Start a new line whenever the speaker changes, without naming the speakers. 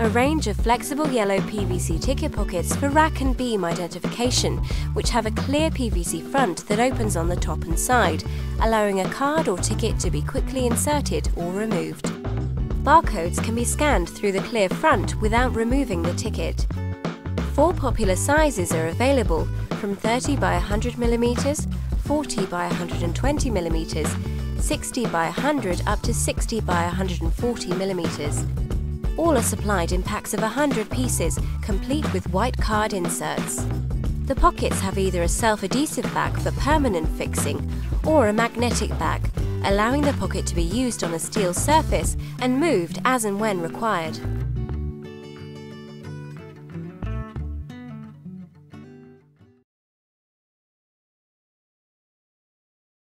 A range of flexible yellow PVC ticket pockets for rack and beam identification, which have a clear PVC front that opens on the top and side, allowing a card or ticket to be quickly inserted or removed. Barcodes can be scanned through the clear front without removing the ticket. Four popular sizes are available from 30 by 100 mm, 40 by 120 mm, 60 by 100 up to 60 by 140 mm. All are supplied in packs of 100 pieces, complete with white card inserts. The pockets have either a self-adhesive back for permanent fixing or a magnetic back, allowing the pocket to be used on a steel surface and moved as and when required.